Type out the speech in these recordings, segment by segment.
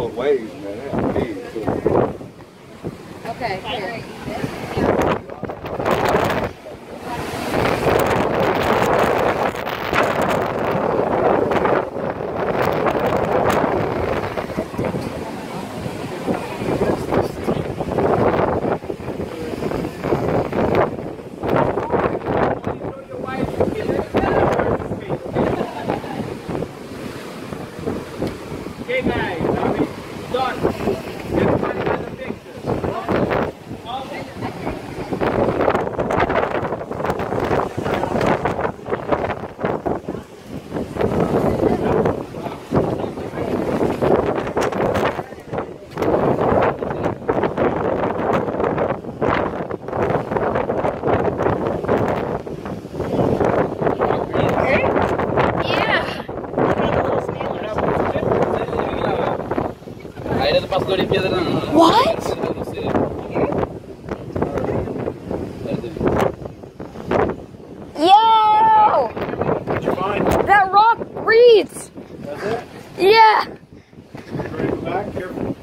Look at waves, man. They're big, too. Okay. Here. Okay, guys, now it's done. What? Yo! What'd you find? That rock breathes. Yeah. Ready to go back? Careful.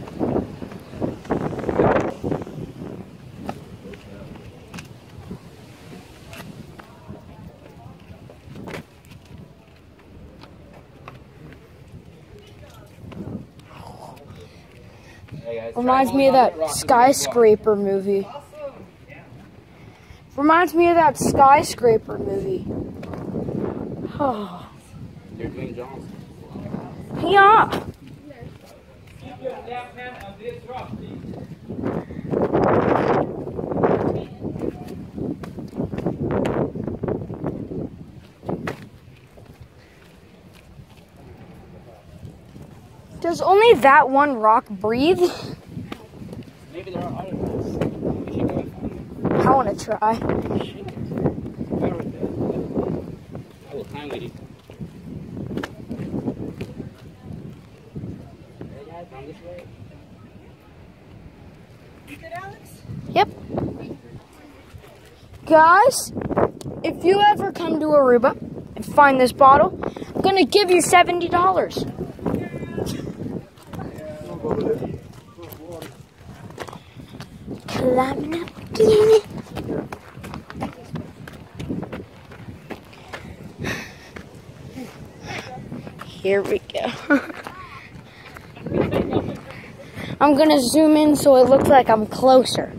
Reminds me of that skyscraper movie. Reminds me of that skyscraper movie. Oh. Johnson. Yeah. Does only that one rock breathe? Maybe there are other ones. We should go and find them. I want to try. Where are they? I will climb with you. Hey guys, come this way. Yep. Guys, if you ever come to Aruba and find this bottle, I'm going to give you $70. Climbing up again. Here we go. I'm gonna zoom in so it looks like I'm closer.